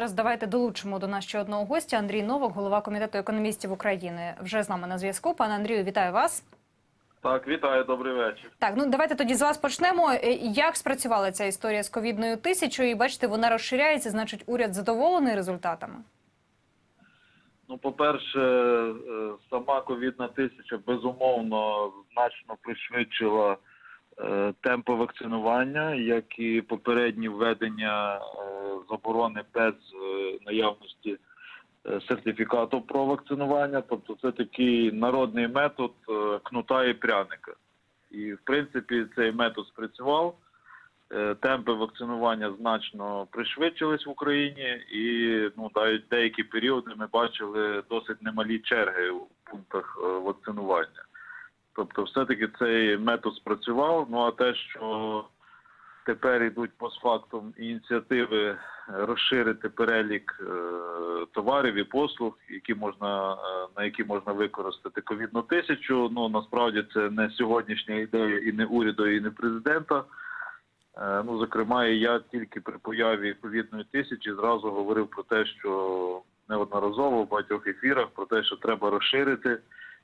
Зараз давайте долучимо до нас ще одного гостя. Андрій Новак, голова комітету економістів України, вже з нами на зв'язку. Пане Андрію, вітаю вас. Так, вітаю, добрий вечір. Так, ну давайте тоді з вас почнемо. Е, Як спрацювала ця історія з ковідною тисячою? І бачите, вона розширяється. Значить, уряд задоволений результатами. Ну, по-перше, е, сама ковідна тисяча безумовно значно пришвидшила темпи вакцинування, як і попередні введення е, заборони без е, наявності е, сертифікату про вакцинування. Тобто це такий народний метод е, кнута і пряника. І в принципі цей метод спрацював. Е, Темпи вакцинування значно пришвидшились в Україні, і ну навіть деякі періоди ми бачили досить немалі черги у пунктах е, вакцинування. Тобто, все-таки цей метод спрацював. Ну а те, що тепер йдуть постфактум ініціативи розширити перелік е, товарів і послуг, які можна е, на які можна використати ковідну тисячу. Ну насправді це не сьогоднішня ідея і не уряду, і не президента. Е, Ну, зокрема, і я тільки при появі ковідної тисячі зразу говорив про те, що неодноразово в багатьох ефірах про те, що треба розширити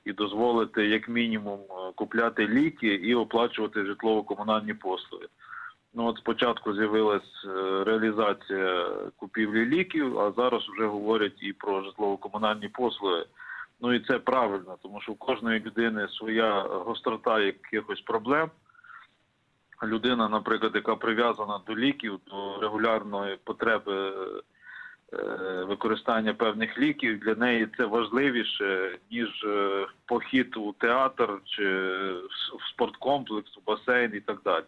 і дозволити як мінімум е, купляти ліки і оплачувати житлово-комунальні послуги. Ну от спочатку з'явилась е, реалізація купівлі ліків, а зараз вже говорять і про житлово-комунальні послуги. Ну і це правильно, тому що у кожної людини своя гострота якихось проблем людина, наприклад, яка прив'язана до ліків, до регулярної потреби використання певних ліків, для неї це важливіше, ніж е, похід у театр чи в спорткомплекс, у басейн і так далі.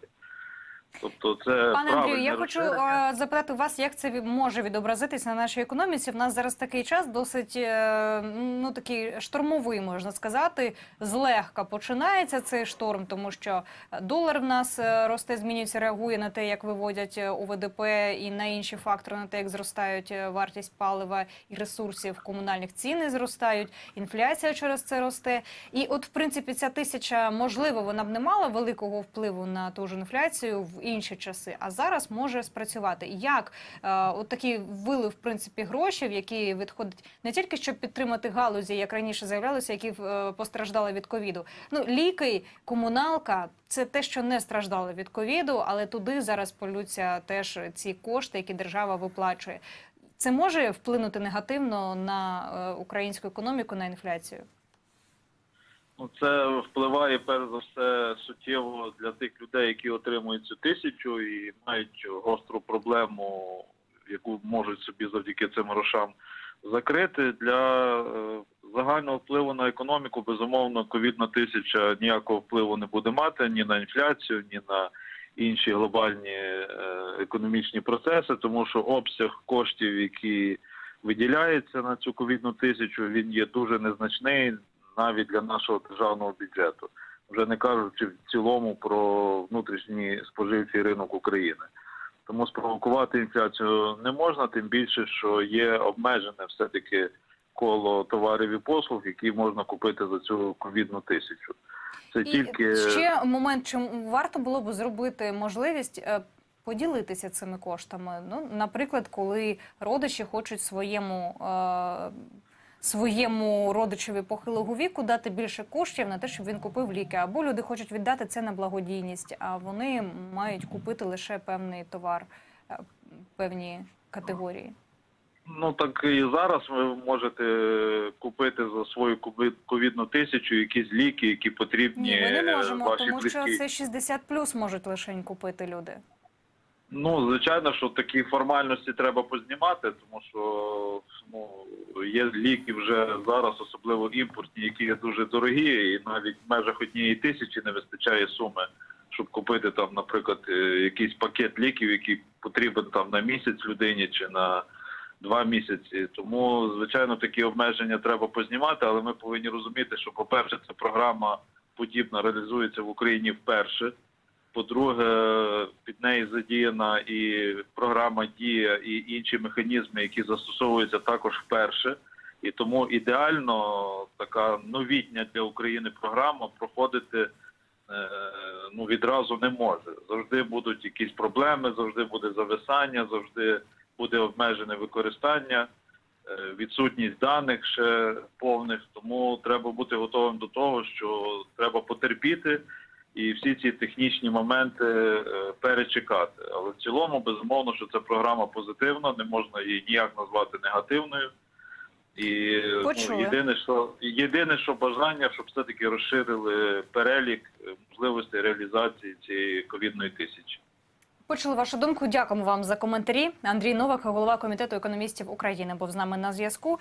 Тобто, це Пане Андрію, я хочу е, запитати вас, як це може відобразитися на нашій економіці. В нас зараз такий час досить е, ну такий штормовий, можна сказати. Злегка починається цей шторм, тому що долар в нас е, росте, змінюється, реагує на те, як виводять е, ОВДП і на інші фактори, на те, як зростають е, вартість палива і ресурсів комунальних ціни зростають. Інфляція через це росте. І от, в принципі, ця тисяча, можливо, вона б не мала великого впливу на ту ж інфляцію в інші часи, а зараз може спрацювати. Як е, от такий вилив, в принципі, грошей, які відходять не тільки щоб підтримати галузі, як раніше заявлялося, які е, постраждали від ковіду. Ну, ліки, комуналка це те, що не страждали від ковіду, але туди зараз полються теж ці кошти, які держава виплачує. Це може вплинути негативно на е, українську економіку, на інфляцію. Ну, це впливає перш за все суттєво для тих людей, які отримують цю тисячу і мають гостру проблему, яку можуть собі завдяки цим грошам закрити. Для е, загального впливу на економіку, безумовно, ковідна тисяча ніякого впливу не буде мати ні на інфляцію, ні на інші глобальні е, економічні процеси, тому що обсяг коштів, які виділяється на цю ковідну тисячу, він є дуже незначний навіть для нашого державного бюджету, вже не кажучи в цілому про внутрішній споживчий ринок України. Тому спровокувати інфляцію не можна, тим більше, що є обмежене все-таки коло товарів і послуг, які можна купити за цю ковідну тисячу. Це І тільки ще момент, чому варто було б зробити можливість. е, Поділитися цими коштами. Ну, наприклад, коли родичі хочуть своєму е, своєму родичеві похилого віку дати більше коштів на те, щоб він купив ліки, або люди хочуть віддати це на благодійність, а вони мають купити лише певний товар, е, певні категорії. Ну так і зараз ви можете купити за свою ковід- ковідну тисячу якісь ліки, які потрібні Ні, ми не е, можемо, тому що це 60 плюс можуть лише купити люди. Ну, звичайно, що такі формальності треба познімати, тому що ну, є ліки вже зараз, особливо імпортні, які є дуже дорогі, і навіть в межах однієї тисячі не вистачає суми, щоб купити там, наприклад, е, якийсь пакет ліків, який потрібен там на місяць людині чи на два місяці. Тому, звичайно, такі обмеження треба познімати, але ми повинні розуміти, що, по-перше, ця програма подібна реалізується в Україні вперше. По-друге, під нею задіяна і програма Дія, і інші механізми, які застосовуються також вперше. І тому ідеально така новітня для України програма проходити е, ну відразу не може. Завжди будуть якісь проблеми, завжди буде зависання, завжди буде обмежене використання, е, відсутність даних ще повних. Тому треба бути готовим до того, що треба потерпіти і всі ці технічні моменти е, перечекати. Але в цілому, безумовно, що це програма позитивна, не можна її ніяк назвати негативною. І ну, єдине, що єдине, що бажання, щоб все-таки розширили перелік е, можливостей реалізації цієї ковідної тисячі. Почули вашу думку. Дякуємо вам за коментарі. Андрій Новак, голова комітету економістів України, був з нами на зв'язку.